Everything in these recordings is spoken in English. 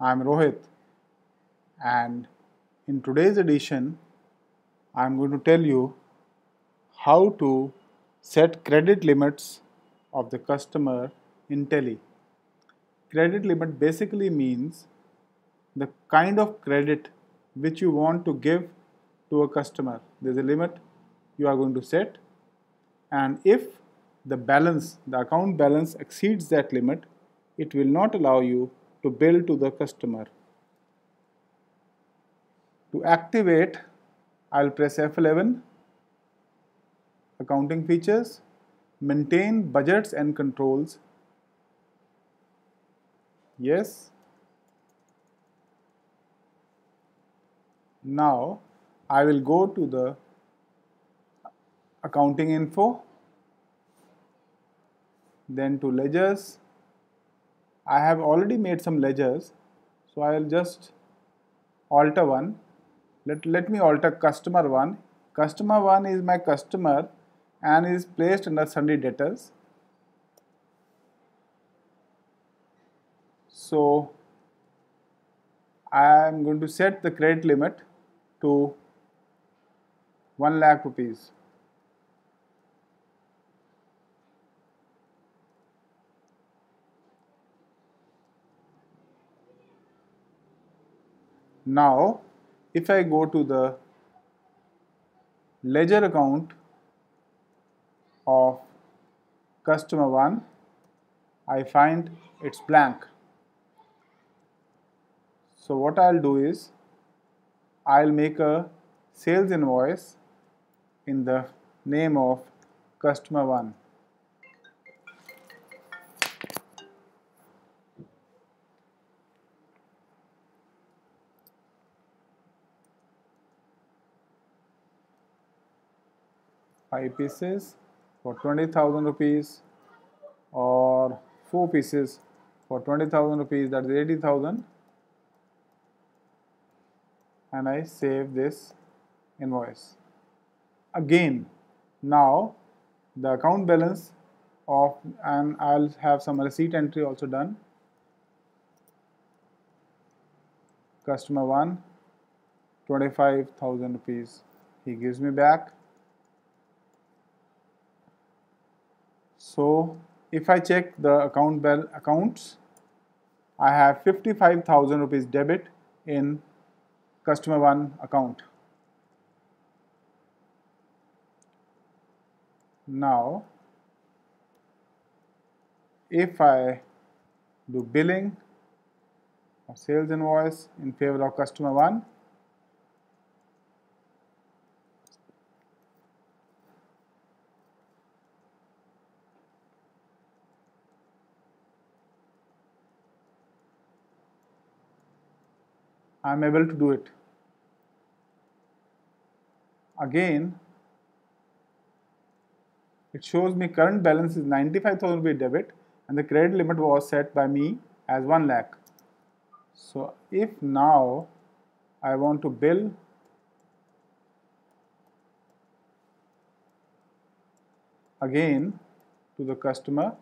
I'm Rohit and in today's edition I'm going to tell you how to set credit limits of the customer in Tally. Credit limit basically means the kind of credit which you want to give to a customer. There's a limit you are going to set and if the balance, the account balance exceeds that limit, it will not allow you to bill to the customer. To activate, I'll press F11, accounting features, maintain budgets and controls, yes. Now I will go to the accounting info then to ledgers I have already made some ledgers so I will just alter one. Let, let me alter customer one. Customer one is my customer and is placed under sundry debtors. So I am going to set the credit limit to 1 lakh rupees Now, if I go to the ledger account of customer 1, I find it's blank. So what I'll do is, I'll make a sales invoice in the name of customer 1. Five pieces for 20,000 rupees or four pieces for 20,000 rupees that is 80,000 and I save this invoice. Again now the account balance of and I'll have some receipt entry also done. Customer 1 25,000 rupees he gives me back So if I check the account bell accounts, I have 55,000 rupees debit in customer one account. Now, if I do billing of sales invoice in favor of customer one, I am able to do it. Again, it shows me current balance is 95,000 rupee debit and the credit limit was set by me as 1 lakh. So if now I want to bill again to the customer,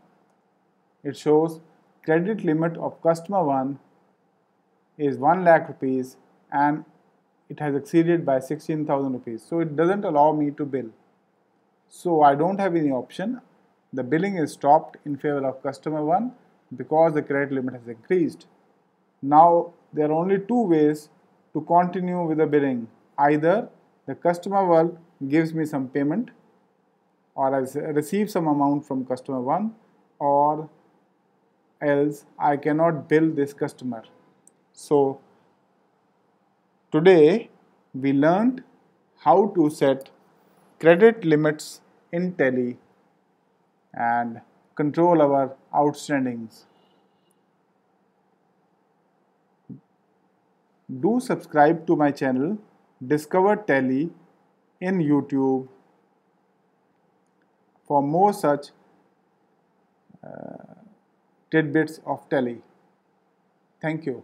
it shows credit limit of customer 1 is 1 lakh rupees and it has exceeded by 16,000 rupees. So it doesn't allow me to bill. So I don't have any option. The billing is stopped in favor of customer 1 because the credit limit has increased. Now there are only two ways to continue with the billing. Either the customer 1 gives me some payment or I receive some amount from customer 1 or else I cannot bill this customer. So, today we learned how to set credit limits in Tally and control our outstandings. Do subscribe to my channel Discover Tally in YouTube for more such uh, tidbits of Tally. Thank you.